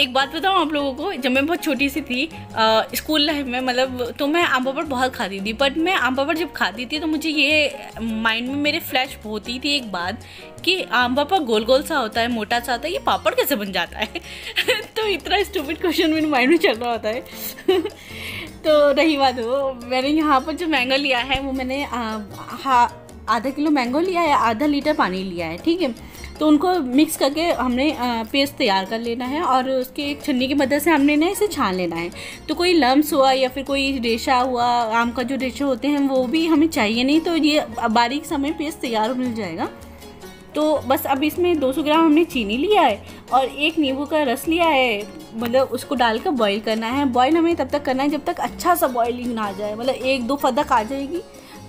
एक बात बताऊँ आप लोगों को, जब मैं बहुत छोटी सी थी स्कूल लाइफ में मतलब तो मैं आम पापड़ बहुत खाती थी बट मैं आम पापड़ जब खाती थी तो मुझे ये माइंड में मेरे फ्लैश होती थी एक बात कि आम पापड़ गोल गोल सा होता है, मोटा सा होता है, ये पापड़ कैसे बन जाता है? तो इतना स्टूपिड क्वेश्चन मेरे माइंड में चल रहा होता है। तो रही बात हो मैंने यहाँ पर जो मैंगो लिया है, वो मैंने हाँ आधा किलो मैंगो लिया है, आधा लीटर पानी लिया है, ठीक है? तो उनको मिक्स करके हमने पेस्ट तैयार कर लेना है और उसके एक छन्नी की मदद से हमने ना इसे छान लेना है। तो कोई लम्स हुआ या फिर कोई रेशा हुआ, आम का जो रेशा होते हैं, वो भी हमें चाहिए नहीं तो ये बारीक समय पेस्ट तैयार मिल जाएगा। तो बस अब इसमें 200 ग्राम हमने चीनी लिया है और एक नींबू का रस लिया है। मतलब उसको डालकर बॉईल करना है। बॉईल हमें तब तक करना है जब तक अच्छा सा बॉइलिंग ना आ जाए। मतलब एक दो फदक आ जाएगी।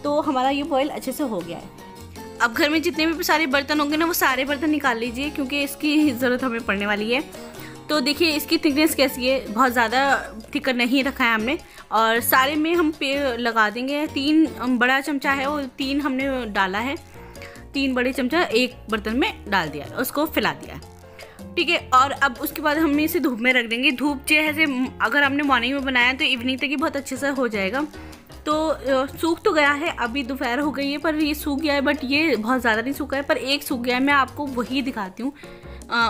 तो हमारा ये बॉयल अच्छे से हो गया है। अब घर में जितने भी सारे बर्तन होंगे ना, वो सारे बर्तन निकाल लीजिए, क्योंकि इसकी ज़रूरत हमें पड़ने वाली है। तो देखिए, इसकी थिकनेस कैसी है? बहुत ज़्यादा थिकर नहीं रखा है हमने। और सारे में हम पे लगा देंगे। तीन बड़ा चमचा है वो तीन हमने डाला है। तीन बड़े चमचा एक बर्तन में डाल दिया उसको फैला दिया ठीक है, और अब उसके बाद हम इसे धूप में रख देंगे। धूप जो है अगर हमने मॉर्निंग में बनाया तो इवनिंग तक ही बहुत अच्छे से हो जाएगा। तो सूख तो गया है, अभी दोपहर हो गई है, पर ये सूख गया है बट ये बहुत ज़्यादा नहीं सूखा है, पर एक सूख गया है, मैं आपको वही दिखाती हूँ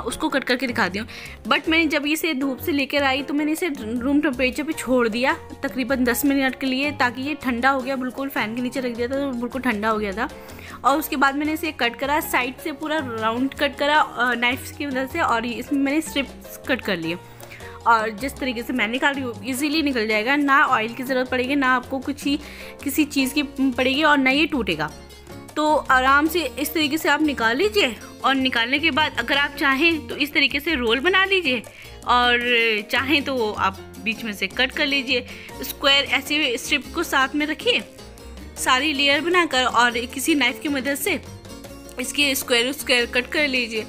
उसको कट करके दिखाती हूँ। बट मैंने जब इसे धूप से लेकर आई तो मैंने इसे रूम टेम्परेचर पे छोड़ दिया, तकरीबन 10 मिनट के लिए, ताकि ये ठंडा हो गया, बिल्कुल फ़ैन के नीचे रख दिया था तो बिल्कुल ठंडा हो गया था। और उसके बाद मैंने इसे कट करा साइड से पूरा राउंड कट करा नाइफ्स की वजह से, और इसमें मैंने स्ट्रिप्स कट कर लिए। और जिस तरीके से मैं निकाल रही हूँ ईजिली निकल जाएगा। ना ऑयल की ज़रूरत पड़ेगी, ना आपको कुछ ही किसी चीज़ की पड़ेगी और ना ये टूटेगा। तो आराम से इस तरीके से आप निकाल लीजिए और निकालने के बाद अगर आप चाहें तो इस तरीके से रोल बना लीजिए और चाहें तो आप बीच में से कट कर लीजिए। स्क्वायर ऐसे स्ट्रिप को साथ में रखिए, सारी लेयर बनाकर और किसी नाइफ की मदद से इसके स्क्वायर स्क्वायर कट कर लीजिए।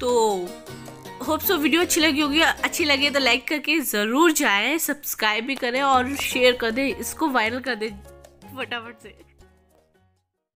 तो होप सो वीडियो अच्छी लगी होगी। अच्छी लगी तो लाइक करके ज़रूर जाएँ सब्सक्राइब भी करें और शेयर कर दें। इसको वायरल कर दें, फटाफट से।